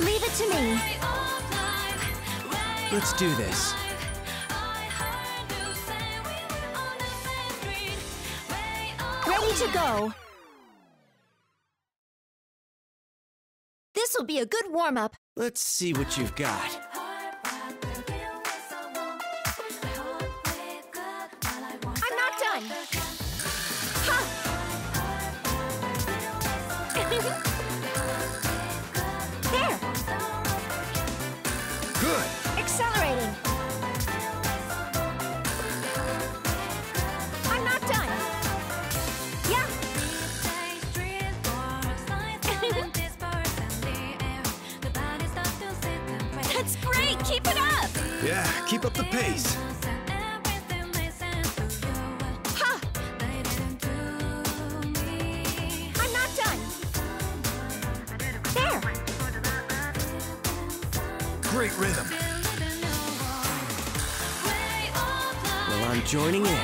Leave it to me. Let's do this. Ready to go. This will be a good warm-up. Let's see what you've got. I'm not done. Ha! That's great. Keep it up. Yeah, keep up the pace. Ha! I'm not done. There. Great rhythm. Well, I'm joining in.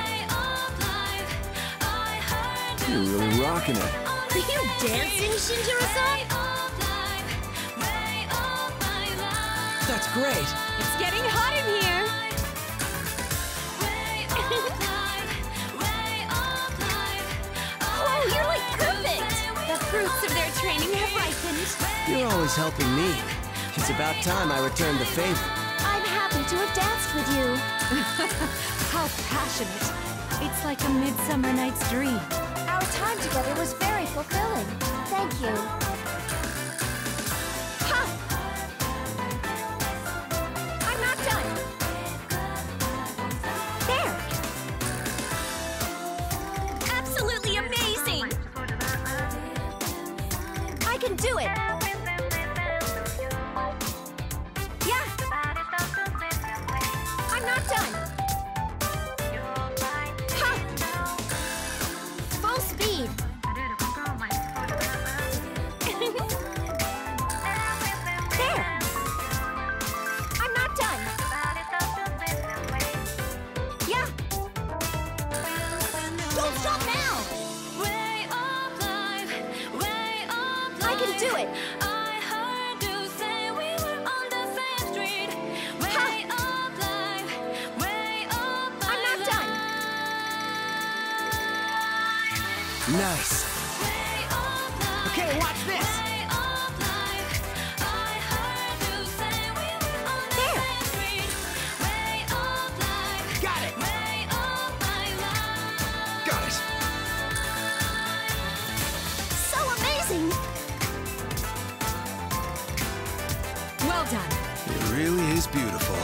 You're really rocking it. Are you dancing, Shinjiro-san? That's great. It's getting hot in here. Whoa, you're like perfect. The fruits of their training have ripened. You're always helping me. It's about time I returned the favor. I'm happy to have danced with you. How passionate. It's like a midsummer night's dream. Our time together was very fulfilling. Thank you. Do it. Yeah. I'm not done. Full speed. there. I'm not done. Yeah. Don't stop now. Nice. Way of life. Okay, watch this. Really is beautiful.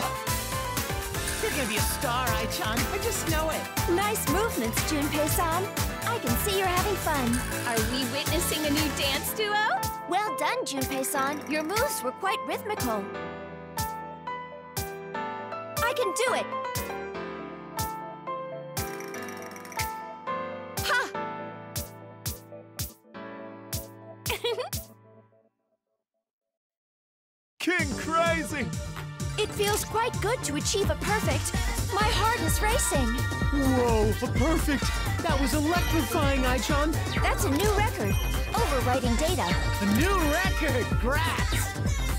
You're gonna be a star, Ai-chan. I just know it. Nice movements, Junpei-san. I can see you're having fun. Are we witnessing a new dance duo? Well done, Junpei-san. Your moves were quite rhythmical. I can do it. Ha! Crazy! It feels quite good to achieve a perfect. My heart is racing. Whoa, a perfect! That was electrifying, Ai-chan! That's a new record. Overwriting data. A new record. Grats.